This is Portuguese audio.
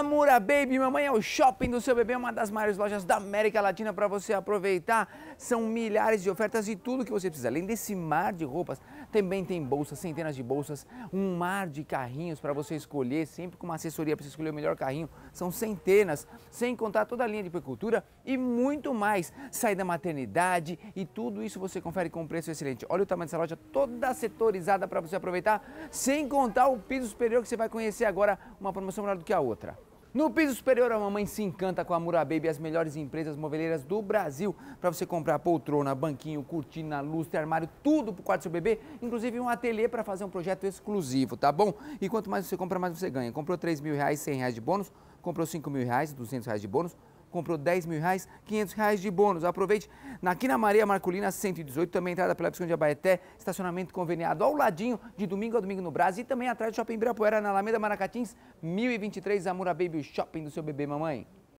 Amura Baby, mamãe é o shopping do seu bebê, uma das maiores lojas da América Latina para você aproveitar. São milhares de ofertas e tudo que você precisa. Além desse mar de roupas, também tem bolsas, centenas de bolsas, um mar de carrinhos para você escolher, sempre com uma assessoria para você escolher o melhor carrinho. São centenas, sem contar toda a linha de pericultura e muito mais. Sai da maternidade e tudo isso você confere com um preço excelente. Olha o tamanho dessa loja toda setorizada para você aproveitar, sem contar o piso superior que você vai conhecer agora, uma promoção melhor do que a outra. No piso superior, a mamãe se encanta com a Mura Baby, as melhores empresas moveleiras do Brasil, para você comprar poltrona, banquinho, cortina, lustre, armário, tudo para o quarto do seu bebê, inclusive um ateliê para fazer um projeto exclusivo, tá bom? E quanto mais você compra, mais você ganha. Comprou 3 mil reais, 100 reais de bônus, comprou 5 mil reais, 200 reais de bônus, comprou 10 mil reais, 500 reais de bônus. Aproveite na Quina Maria Marculina 118, também entrada pela Piscina de Abaeté, estacionamento conveniado ao ladinho, de domingo a domingo no Brasil e também atrás do Shopping Ibirapuera, na Alameda Maracatins, 1023, Amura Baby Shopping do seu bebê mamãe.